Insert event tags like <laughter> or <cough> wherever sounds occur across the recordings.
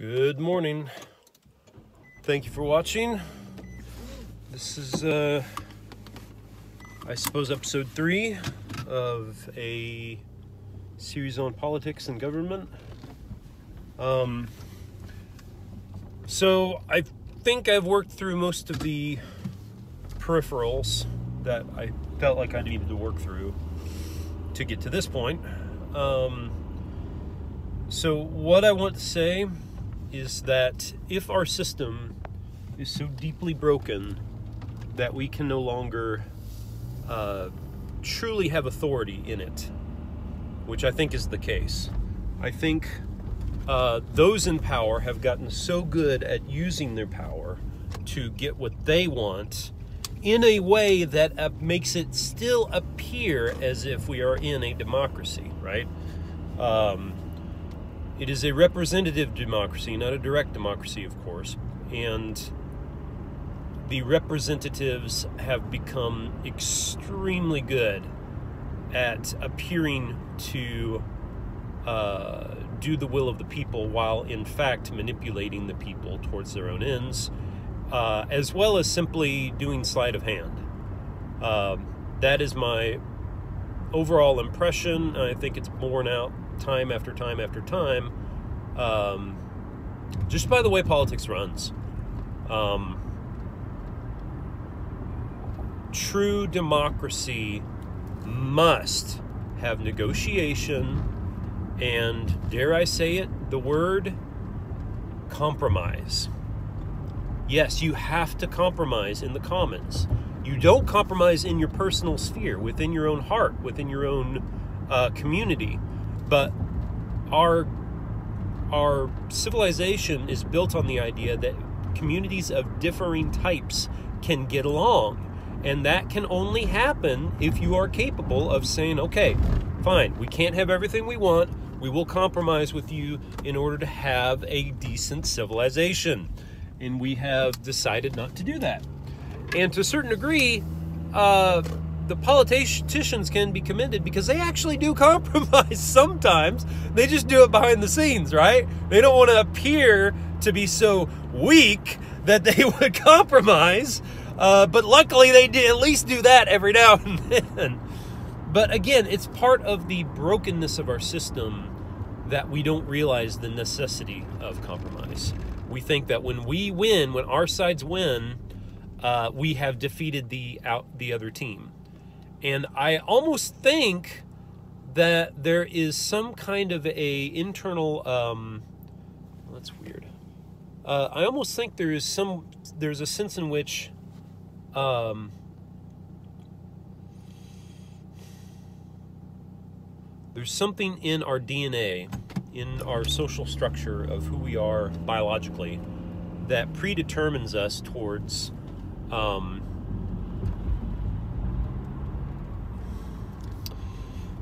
Good morning. Thank you for watching. This is, uh, I suppose, episode three of a series on politics and government. Um, so I think I've worked through most of the peripherals that I felt like I needed to work through to get to this point. Um, so, what I want to say is that if our system is so deeply broken that we can no longer uh, truly have authority in it, which I think is the case, I think uh, those in power have gotten so good at using their power to get what they want in a way that uh, makes it still appear as if we are in a democracy, right? Um, it is a representative democracy, not a direct democracy, of course. And the representatives have become extremely good at appearing to uh, do the will of the people while, in fact, manipulating the people towards their own ends, uh, as well as simply doing sleight of hand. Um, that is my overall impression. I think it's borne out time after time after time, um, just by the way politics runs. Um, true democracy must have negotiation and, dare I say it, the word compromise. Yes, you have to compromise in the commons. You don't compromise in your personal sphere, within your own heart, within your own uh, community. But our our civilization is built on the idea that communities of differing types can get along. And that can only happen if you are capable of saying, okay, fine, we can't have everything we want. We will compromise with you in order to have a decent civilization. And we have decided not to do that. And to a certain degree, uh, the politicians can be commended because they actually do <laughs> compromise sometimes. They just do it behind the scenes, right? They don't want to appear to be so weak that they <laughs> would compromise. Uh, but luckily, they did at least do that every now and <laughs> then. But again, it's part of the brokenness of our system that we don't realize the necessity of compromise. We think that when we win, when our sides win, uh, we have defeated the out the other team. And I almost think that there is some kind of a internal. Um, that's weird. Uh, I almost think there is some. There's a sense in which. Um, there's something in our DNA, in our social structure of who we are biologically, that predetermines us towards um,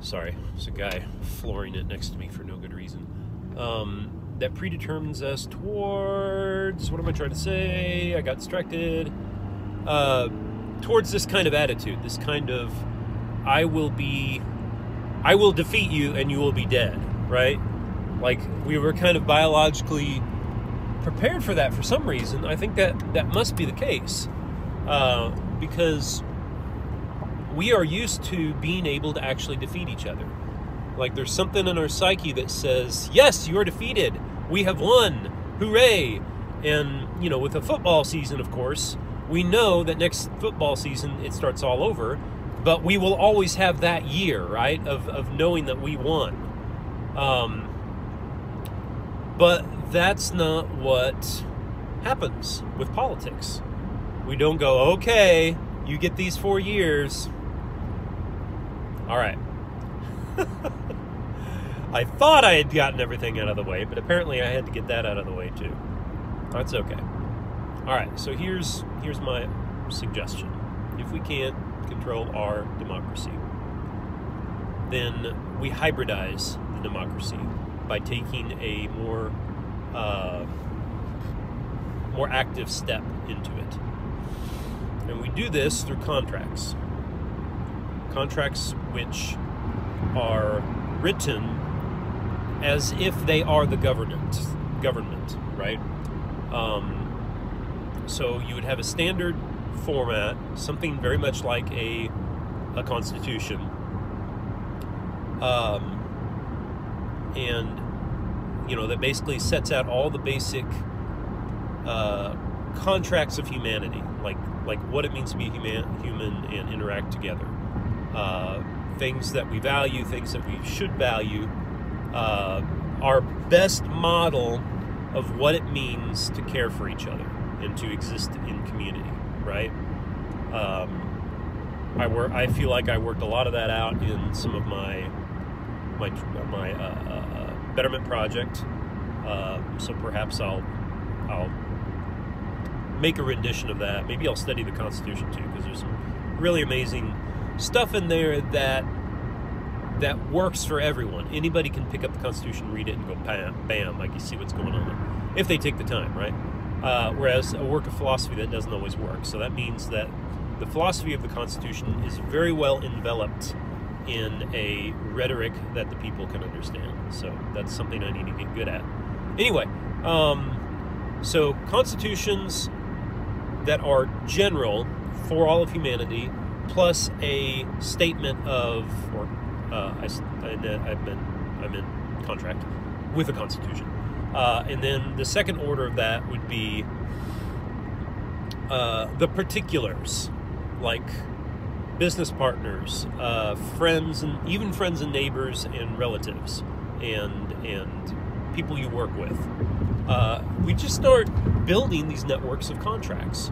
sorry, there's a guy flooring it next to me for no good reason. Um, that predetermines us towards what am I trying to say? I got distracted. Uh, towards this kind of attitude, this kind of I will be, I will defeat you and you will be dead, right? Like we were kind of biologically prepared for that for some reason. I think that that must be the case uh, because we are used to being able to actually defeat each other. Like there's something in our psyche that says, yes, you are defeated. We have won. Hooray. And, you know, with a football season, of course, we know that next football season it starts all over, but we will always have that year, right, of, of knowing that we won. Um, but that's not what happens with politics. We don't go, okay, you get these four years, all right. <laughs> I thought I had gotten everything out of the way, but apparently I had to get that out of the way too. That's okay. All right, so here's here's my suggestion. If we can't control our democracy, then we hybridize the democracy by taking a more uh, more active step into it. And we do this through contracts contracts which are written as if they are the government government, right? Um, so you would have a standard format, something very much like a a constitution, um, and you know that basically sets out all the basic uh, contracts of humanity, like like what it means to be human, human and interact together. Uh, things that we value, things that we should value. Uh, our best model of what it means to care for each other and to exist in community, right? Um, I work. I feel like I worked a lot of that out in some of my my my uh, uh, betterment project. Uh, so perhaps I'll I'll make a rendition of that. Maybe I'll study the Constitution too, because there's some really amazing stuff in there that that works for everyone. Anybody can pick up the Constitution, read it, and go bam, bam, like you see what's going on if they take the time, right? Uh, whereas a work of philosophy that doesn't always work. So that means that the philosophy of the Constitution is very well enveloped in a rhetoric that the people can understand. So that's something I need to get good at. Anyway, um, so constitutions that are general for all of humanity, plus a statement of, or uh, I, I've been, I'm in contract with the Constitution. Uh, and then the second order of that would be uh, the particulars, like business partners, uh, friends, and even friends and neighbors and relatives, and and people you work with. Uh, we just start building these networks of contracts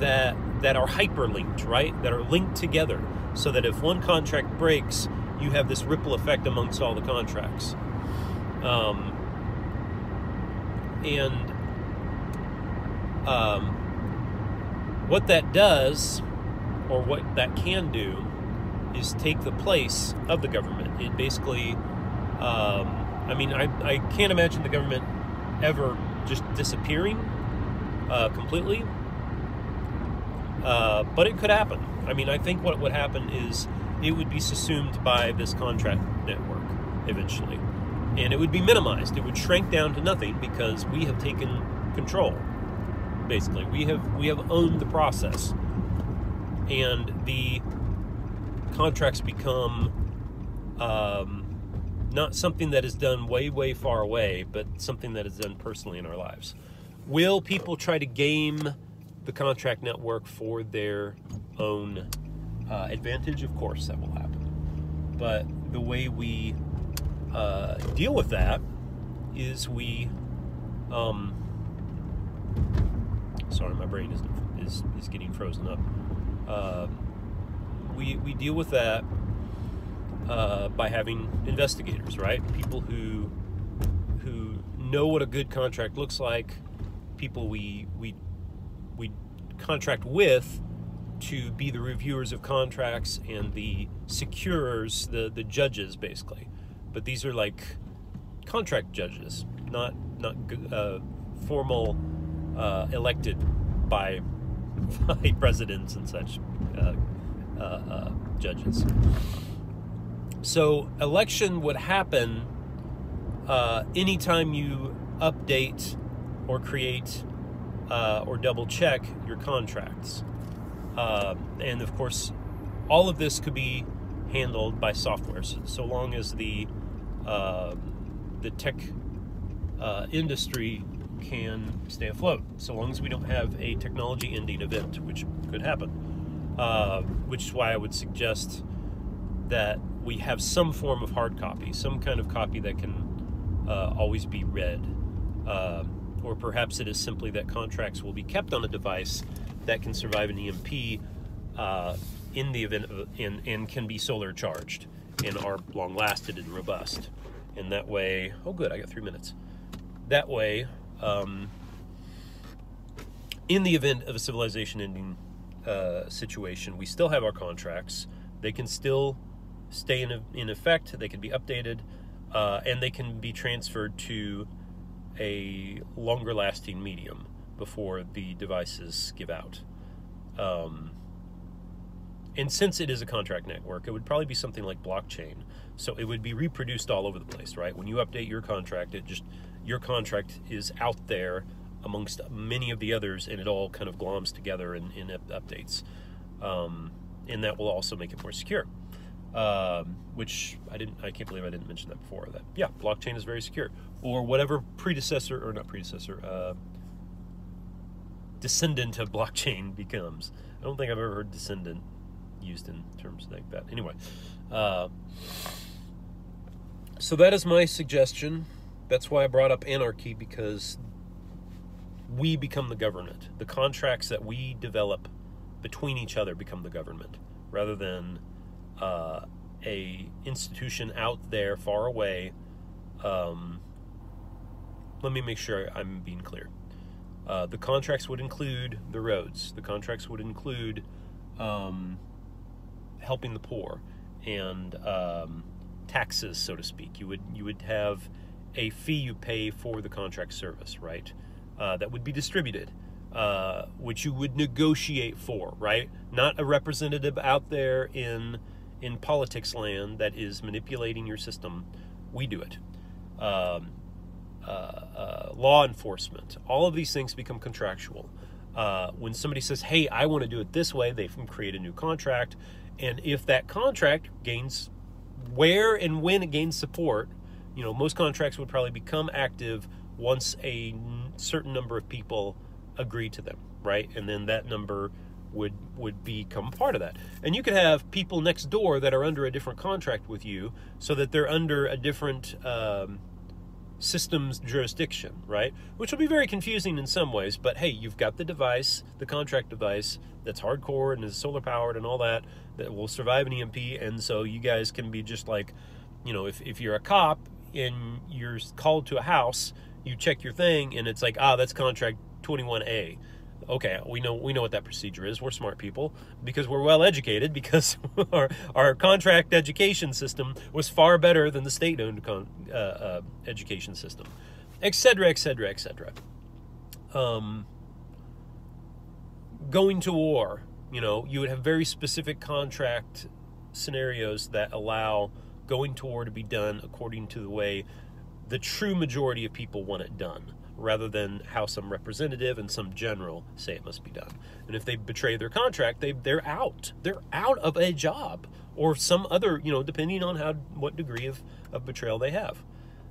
that that are hyperlinked, right? That are linked together, so that if one contract breaks, you have this ripple effect amongst all the contracts. Um, and um, what that does, or what that can do, is take the place of the government. It basically, um, I mean, I, I can't imagine the government ever just disappearing uh, completely, uh, but it could happen. I mean, I think what would happen is it would be subsumed by this contract network eventually. And it would be minimized. It would shrink down to nothing because we have taken control. Basically, we have we have owned the process, and the contracts become um, not something that is done way way far away, but something that is done personally in our lives. Will people try to game the contract network for their own uh, advantage, of course, that will happen. But the way we uh, deal with that is we. Um, sorry, my brain is is, is getting frozen up. Uh, we we deal with that uh, by having investigators, right? People who who know what a good contract looks like. People we we we contract with to be the reviewers of contracts and the securers, the the judges, basically. But these are like contract judges, not not uh, formal uh, elected by, <laughs> by presidents and such uh, uh, uh, judges. So election would happen uh, anytime you update or create or double check your contracts. Uh, and of course, all of this could be handled by software, so, so long as the uh, the tech uh, industry can stay afloat. So long as we don't have a technology ending event, which could happen. Uh, which is why I would suggest that we have some form of hard copy, some kind of copy that can uh, always be read. Or perhaps it is simply that contracts will be kept on a device that can survive an EMP uh, in the event of, and, and can be solar charged and are long lasted and robust. And that way, oh, good, I got three minutes. That way, um, in the event of a civilization ending uh, situation, we still have our contracts. They can still stay in, in effect, they can be updated, uh, and they can be transferred to a longer lasting medium before the devices give out. Um, and since it is a contract network, it would probably be something like blockchain. So it would be reproduced all over the place, right? When you update your contract, it just your contract is out there amongst many of the others, and it all kind of gloms together in, in updates. Um, and that will also make it more secure. Um, which I didn't, I can't believe I didn't mention that before. That yeah, blockchain is very secure, or whatever predecessor or not predecessor, uh, descendant of <laughs> blockchain becomes. I don't think I've ever heard descendant used in terms like that. Anyway, uh, so that is my suggestion. That's why I brought up anarchy because we become the government. The contracts that we develop between each other become the government, rather than uh, a institution out there far away. Um, let me make sure I'm being clear. Uh, the contracts would include the roads. The contracts would include um, helping the poor and um, taxes, so to speak. You would you would have a fee you pay for the contract service, right? Uh, that would be distributed, uh, which you would negotiate for, right? Not a representative out there in in politics land that is manipulating your system. We do it. Um, uh, uh, law enforcement, all of these things become contractual. Uh, when somebody says, "Hey, I want to do it this way," they can create a new contract, and if that contract gains where and when it gains support, you know, most contracts would probably become active once a certain number of people agree to them, right? And then that number would would become part of that. And you could have people next door that are under a different contract with you, so that they're under a different um, system's jurisdiction, right? Which will be very confusing in some ways. But hey, you've got the device, the contract device that's hardcore and is solar powered and all that that will survive an EMP, and so you guys can be just like, you know, if if you're a cop and you're called to a house, you check your thing and it's like, ah, that's contract 21A okay, we know we know what that procedure is. We're smart people because we're well educated because <laughs> our our contract education system was far better than the state-owned uh, uh, education system, etc., etc., etc. Going to war, you know, you would have very specific contract scenarios that allow going to war to be done according to the way the true majority of people want it done rather than how some representative and some general say it must be done. And if they betray their contract, they they're out. They're out of a job or some other, you know, depending on how what degree of, of betrayal they have.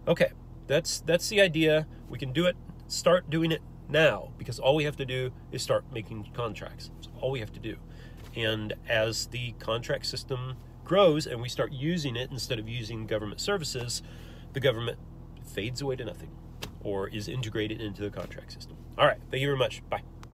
Okay, that's that's the idea. We can do it. Start doing it now because all we have to do is start making contracts. That's all we have to do. And as the contract system grows and we start using it instead of using government services, the government fades away to nothing or is integrated into the contract system. All right. Thank you very much. Bye.